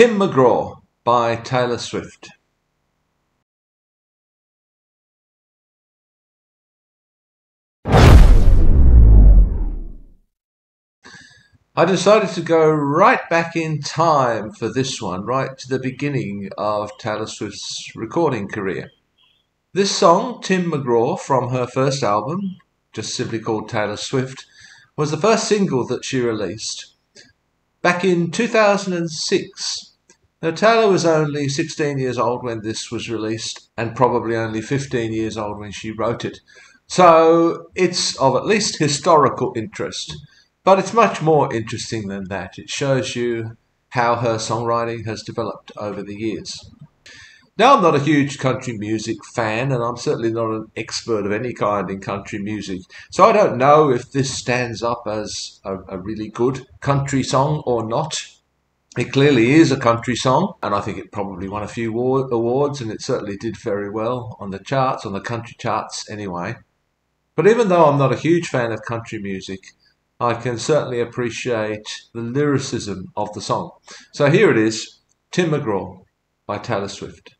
Tim McGraw by Taylor Swift. I decided to go right back in time for this one, right to the beginning of Taylor Swift's recording career. This song, Tim McGraw, from her first album, just simply called Taylor Swift, was the first single that she released. Back in 2006, now Taylor was only 16 years old when this was released, and probably only 15 years old when she wrote it. So it's of at least historical interest. But it's much more interesting than that. It shows you how her songwriting has developed over the years. Now, I'm not a huge country music fan, and I'm certainly not an expert of any kind in country music. So I don't know if this stands up as a, a really good country song or not. It clearly is a country song, and I think it probably won a few awards, and it certainly did very well on the charts, on the country charts anyway. But even though I'm not a huge fan of country music, I can certainly appreciate the lyricism of the song. So here it is Tim McGraw by Taylor Swift.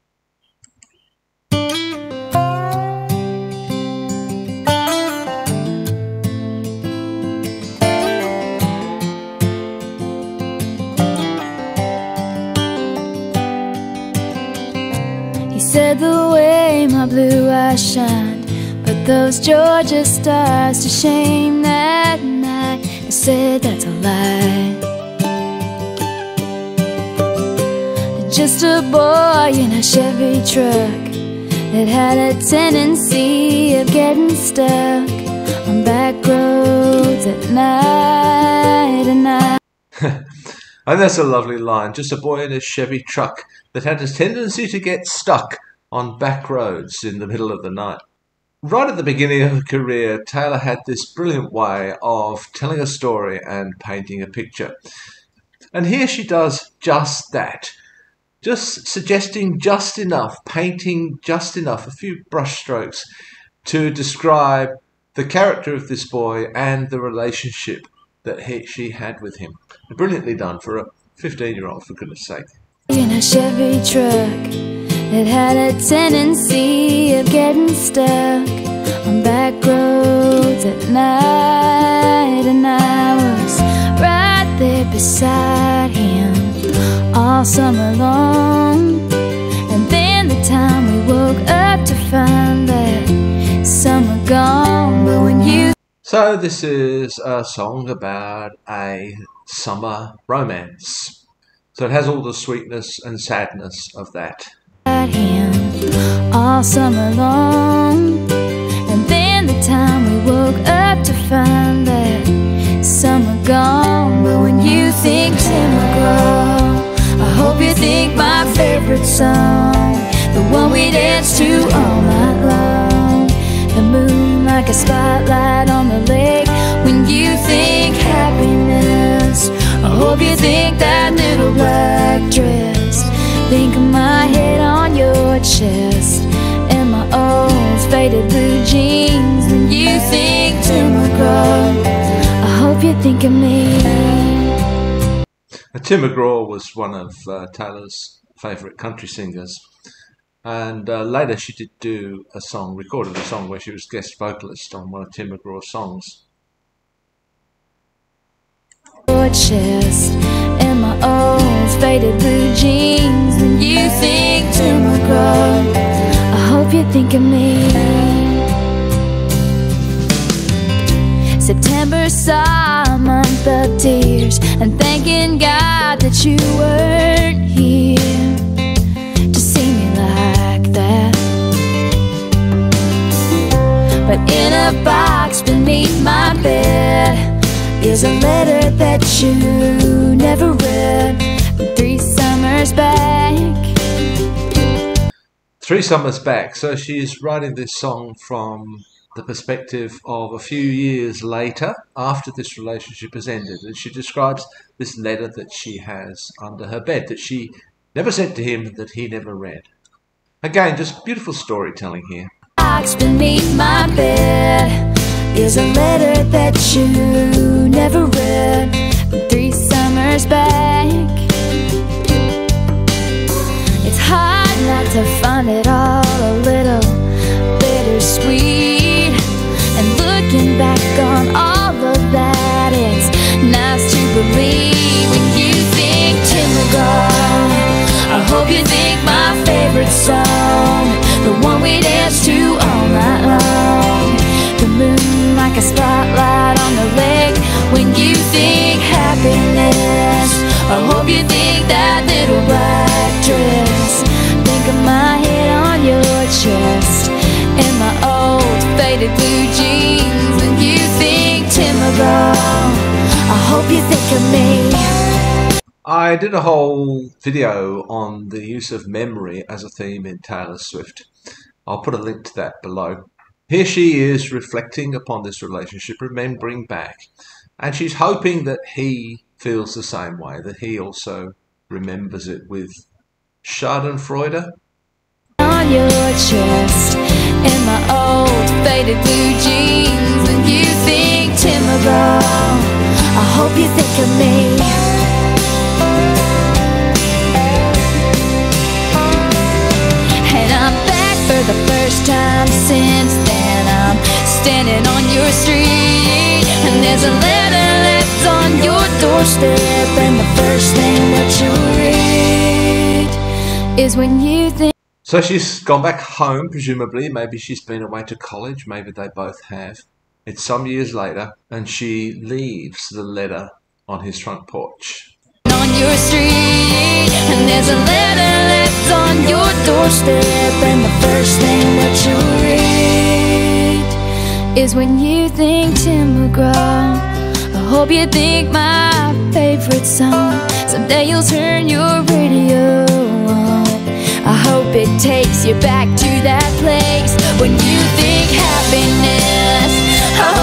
Blue eyes shine Put those Georgia stars to shame that night. I said that's a lie Just a boy in a Chevy truck That had a tendency of getting stuck On back roads at night and night And that's a lovely line. Just a boy in a Chevy truck that had a tendency to get stuck on back roads in the middle of the night. Right at the beginning of her career, Taylor had this brilliant way of telling a story and painting a picture. And here she does just that. Just suggesting just enough, painting just enough, a few brushstrokes to describe the character of this boy and the relationship that he, she had with him. Brilliantly done for a 15 year old, for goodness sake. In a Chevy truck that had a tendency of getting stuck on back roads at night And I was right there beside him all summer long And then the time we woke up to find that summer gone But when you So this is a song about a summer romance. So it has all the sweetness and sadness of that him all summer long. And then the time we woke up to find that summer gone. But when you think Tim McGraw I hope you think my favorite song The one we danced to all night long. The moon like a spotlight on the lake. When you think happiness I hope you think that little black dress Think of my head on your chest And my old faded blue jeans When you think Tim McGraw I hope you think of me. Tim McGraw was one of uh, Taylor's favourite country singers. And uh, later she did do a song, recorded a song where she was guest vocalist on one of Tim McGraw's songs. Chest and my old faded blue jeans think of me September saw a month of tears And thanking God that you weren't here To see me like that But in a box beneath my bed is a letter that you never read three summers back. Three summers back. So she's writing this song from the perspective of a few years later after this relationship has ended. And she describes this letter that she has under her bed that she never sent to him, that he never read. Again, just beautiful storytelling here. Box beneath my bed is a letter that you never read three summers back it all a little bittersweet. And looking back on all hope you think of me. I did a whole video on the use of memory as a theme in Taylor Swift. I'll put a link to that below. Here she is reflecting upon this relationship, remembering back, and she's hoping that he feels the same way, that he also remembers it with Schadenfreude. On your chest, in my old faded blue jeans, when you think Tim McGraw, I hope you think of me. And I'm back for the first time since then. I'm standing on your street, and there's a letter left on your doorstep. And the first thing that you read is when you think. So she's gone back home, presumably. Maybe she's been away to college. Maybe they both have. It's some years later, and she leaves the letter on his front porch. on your street And there's a letter left on your doorstep And the first thing that you read Is when you think Tim McGraw I hope you think my favorite song. Someday you'll turn your radio on. I hope it takes you back to that place When you think happiness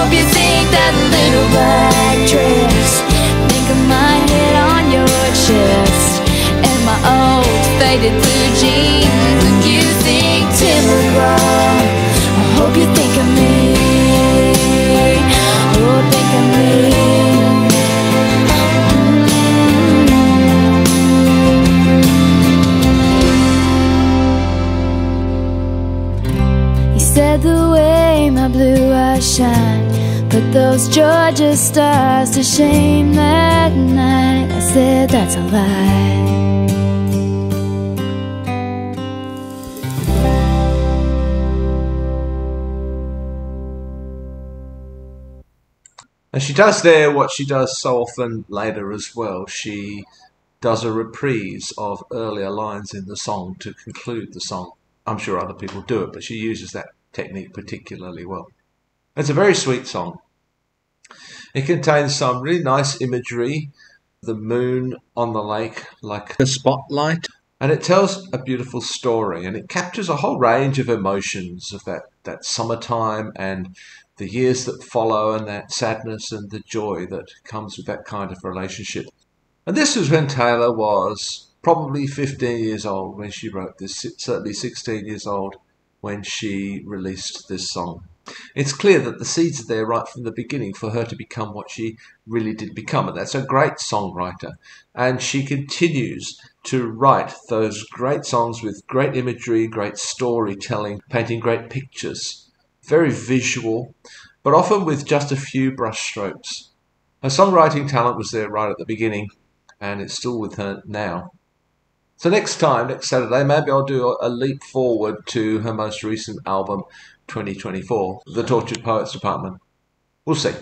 hope you think that little black dress Think of my head on your chest And my old faded blue jeans And you think Tim McGraw I hope you think of me Oh, think of me said the way my blue eyes shine Put those Georgia stars to shame that night I said that's a lie And she does there what she does so often later as well. She does a reprise of earlier lines in the song to conclude the song. I'm sure other people do it, but she uses that technique particularly well. It's a very sweet song. It contains some really nice imagery, the moon on the lake like a spotlight, and it tells a beautiful story and it captures a whole range of emotions of that, that summertime and the years that follow and that sadness and the joy that comes with that kind of relationship. And this was when Taylor was probably 15 years old when she wrote this, certainly 16 years old when she released this song. It's clear that the seeds are there right from the beginning for her to become what she really did become, and that's a great songwriter. And she continues to write those great songs with great imagery, great storytelling, painting great pictures, very visual, but often with just a few brushstrokes. Her songwriting talent was there right at the beginning, and it's still with her now. So next time, next Saturday, maybe I'll do a leap forward to her most recent album, 2024, The Tortured Poets Department. We'll see.